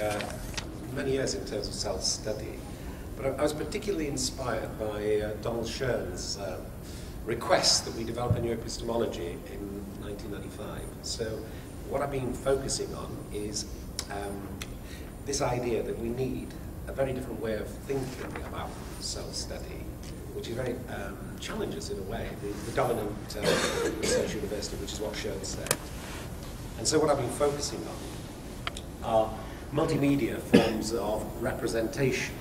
uh, many years in terms of self-study, but I, was particularly inspired by uh, Donald Schoen's uh, request that we develop a new epistemology in 1995. So what I've been focusing on is um, this idea that we need a very different way of thinking about self-study, which is very um, challenges in a way the, the dominant uh, research university, which is what Schoen said. And so what I've been focusing on are multimedia forms of representation.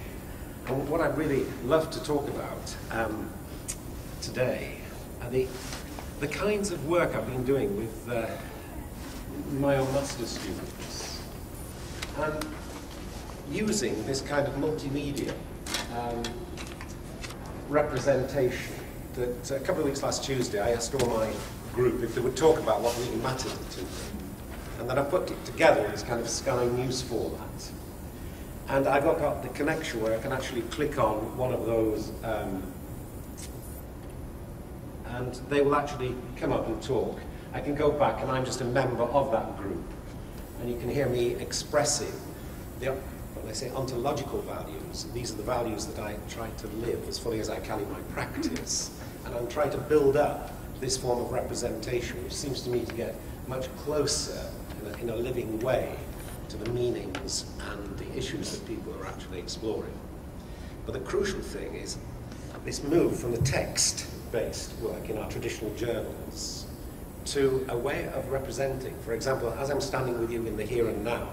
And what I'd really love to talk about um, today are the, the kinds of work I've been doing with uh, my own master's students. And using this kind of multimedia um, representation that a couple of weeks last Tuesday I asked all my group if they would talk about what really mattered to them. And then I put it together in this kind of Sky News format. And I got, got the connection where I can actually click on one of those um, and they will actually come up and talk. I can go back and I'm just a member of that group. And you can hear me expressing the, what they say, ontological values. These are the values that I try to live as fully as I can in my practice. And I'm trying to build up this form of representation, which seems to me to get much closer in a, in a living way to the meanings and the issues that people are actually exploring. But the crucial thing is this move from the text-based work in our traditional journals to a way of representing. For example, as I'm standing with you in the here and now,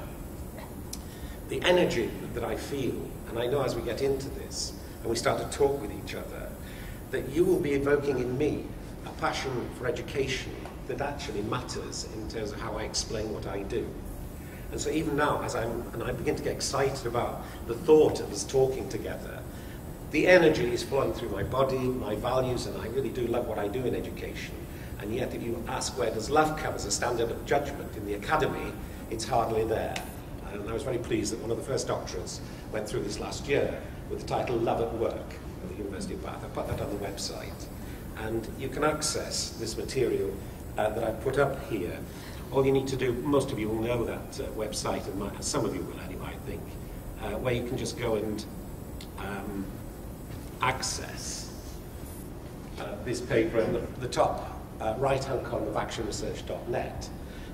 the energy that I feel, and I know as we get into this and we start to talk with each other, that you will be evoking in me a passion for education that actually matters in terms of how I explain what I do. And so even now, as I'm, and I begin to get excited about the thought of us talking together, the energy is flowing through my body, my values, and I really do love what I do in education. And yet, if you ask where does love come as a standard of judgment in the academy, it's hardly there. And I was very pleased that one of the first doctorates went through this last year with the title Love at Work at the University of Bath. I put that on the website. And you can access this material uh, that I put up here. All you need to do, most of you will know that uh, website, and my, some of you will anyway, I think, uh, where you can just go and um, access uh, this paper in the, the top uh, right-hand column of actionresearch.net.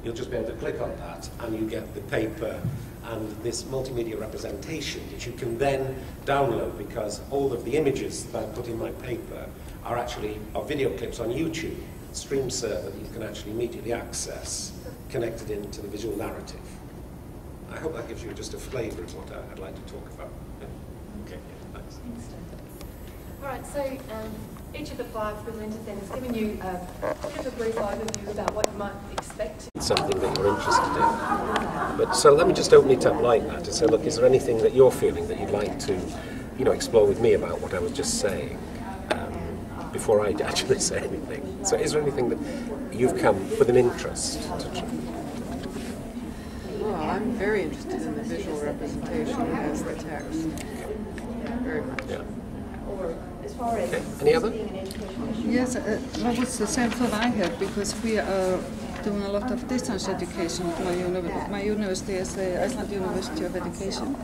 You'll just be able to click on that and you get the paper and this multimedia representation which you can then download because all of the images that I put in my paper are actually are video clips on YouTube, stream server that you can actually immediately access connected into the visual narrative. I hope that gives you just a flavour of what I'd like to talk about. Okay, yeah, thanks. All right, so um, each of the five presenters then has given you a bit of a brief overview about what you might expect. Something that you're interested in. But so let me just open it up like that and say, look, is there anything that you're feeling that you'd like to, you know, explore with me about what I was just saying before I actually say anything? So is there anything that you've come with an interest to try? Well, I'm very interested in the visual representation as the text. Very much. Yeah. As far as Okay. Any other? being an education Yes, uh, that was the same thought I had because we are doing a lot of distance education at my university. My university is the Iceland University of Education,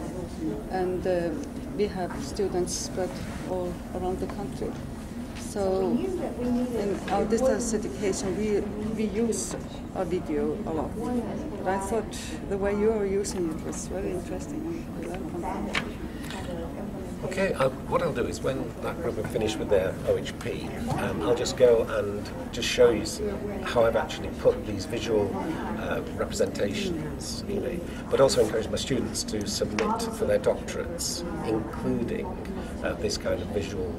and uh, we have students spread all around the country. So in our distance education, we, we use our video a lot. But I thought the way you are using it was very interesting. Okay, i what I'll do is when that group are finished with their OHP, um, I'll just go and just show you how I've actually put these visual uh, representations, you know, but also encourage my students to submit for their doctorates, including uh, this kind of visual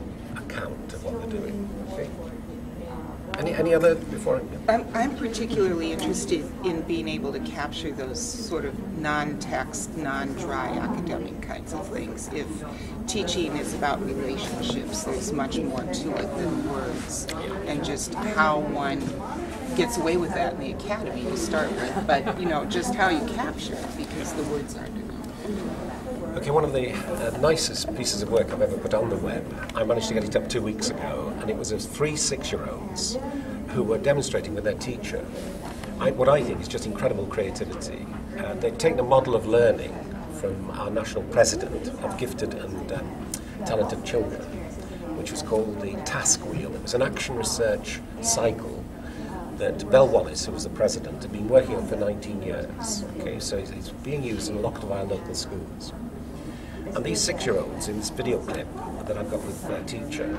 account of what they're doing. Okay. Any, any other before. I'm, I'm particularly interested in being able to capture those sort of non-text, non-dry academic kinds of things. If teaching is about relationships, there's much more to it than words, and just how one gets away with that in the academy to start with. But you know, just how you capture it because the words aren't enough. Okay, one of the uh, nicest pieces of work I've ever put on the web, I managed to get it up two weeks ago, and it was of three six-year-olds who were demonstrating with their teacher. I, what I think is just incredible creativity. Uh, they've taken a model of learning from our national president of gifted and um, talented children, which was called the TASC Wheel. It was an action research cycle that Belle Wallace, who was the president, had been working on for 19 years. Okay, so it's being used in a lot of our local schools. And these six-year-olds in this video clip that I've got with their teacher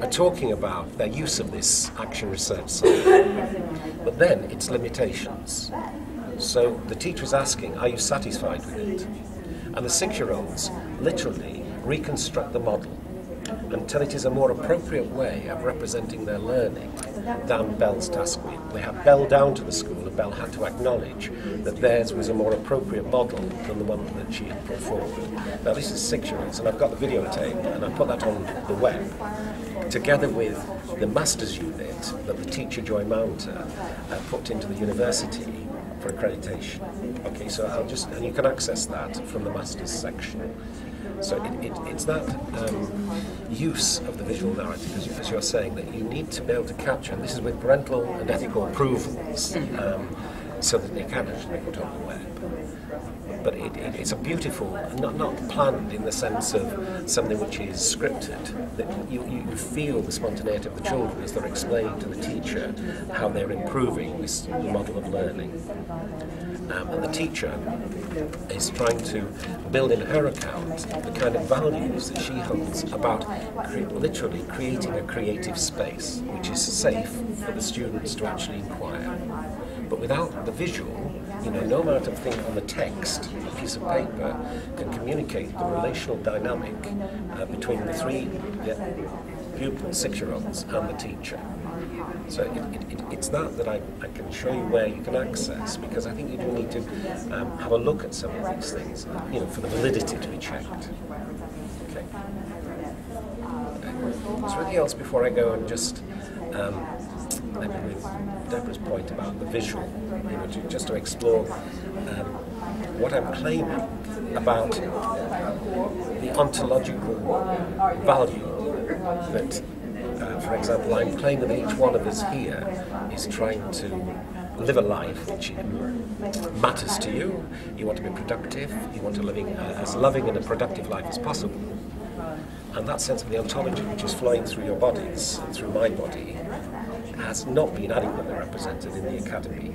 are talking about their use of this action research cycle, but then its limitations. So the teacher is asking, are you satisfied with it? And the six-year-olds literally reconstruct the model until it is a more appropriate way of representing their learning than Belle's TASC wheel. They had Belle down to the school Belle had to acknowledge that theirs was a more appropriate model than the one that she had put forward. Now this is six-year-olds and I've got the videotape and I put that on the web together with the master's unit that the teacher Joy Mounter uh, put into the university for accreditation. Okay, so I'll just, and you can access that from the master's section. So it, it, it's that um, use of the visual narrative, as, as you're saying, that you need to be able to capture, and this is with parental and ethical approvals, um, so that they can actually put on the web. But it, it, it's a beautiful, not, not planned in the sense of something which is scripted, that you, you, feel the spontaneity of the children as they're explaining to the teacher how they're improving this model of learning. Um, and the teacher is trying to build in her account the kind of values that she holds about cre- literally creating a creative space which is safe for the students to actually inquire. But without the visual, you know, no amount of thing on the text, a piece of paper, can communicate the relational dynamic uh, between the three yeah, pupils, six-year-olds, and the teacher. So it, it, it, it's that that I, I can show you where you can access because I think you do need to um, have a look at some of these things, you know, for the validity to be checked. Okay. Is there anything else before I go and just um, maybe with Deborah's point about the visual, you know, to, just to explore um, what I'm claiming about the ontological value that uh, for example, I'm claiming that each one of us here is trying to live a life which matters to you. You want to be productive. You want to live uh, as loving and a productive life as possible. And that sense of the ontology which is flowing through your bodies through my body has not been adequately represented in the academy.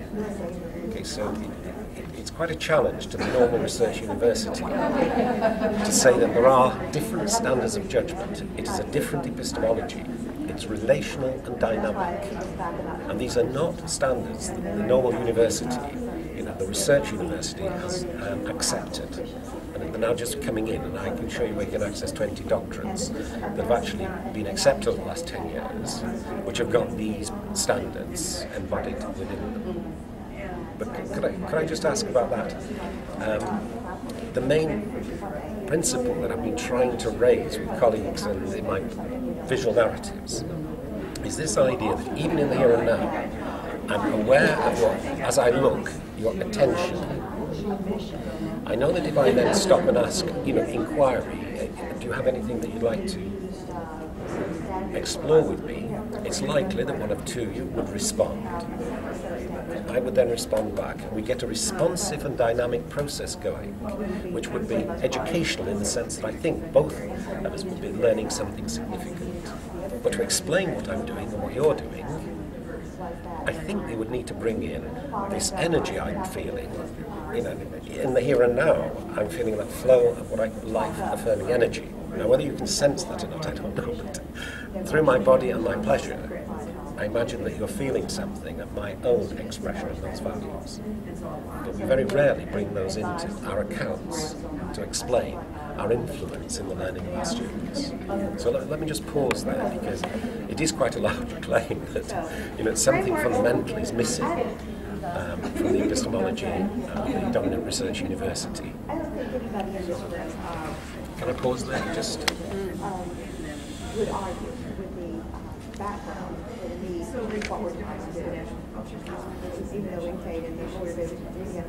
Okay, so it, it, it's quite a challenge to the normal research university to say that there are different standards of judgment. It is a different epistemology. It's relational and dynamic. And these are not standards that the normal university, you know, the research university has um, accepted. They're now just coming in, and I can show you where you can access 20 doctrines that have actually been accepted over the last 10 years, which have got these standards embodied within them. But could I, could I just ask about that? Um, the main principle that I've been trying to raise with colleagues and in my visual narratives is this idea that even in the here and now, I'm aware of your, as I look, your attention. I know that if I then stop and ask, you know, inquiry, do you have anything that you'd like to explore with me, it's likely that one of two you would respond. I would then respond back. And we get a responsive and dynamic process going, which would be educational in the sense that I think both of us would be learning something significant. But to explain what I'm doing and what you're doing, I think we would need to bring in this energy I'm feeling. You know, in the here and now, I'm feeling that flow of what I call life affirming energy. Now, whether you can sense that or not, I don't know, but through my body and my pleasure, I imagine that you're feeling something of my own expression of those values. But we very rarely bring those into our accounts to explain our influence in the learning of our students. So let, let me just pause there because it is quite a large claim that you know something fundamental is missing um, from the epistemology of the dominant research university. Can I pause there? Just. would argue with the background would be what we're trying to do. Even though we paid in the Board of Education,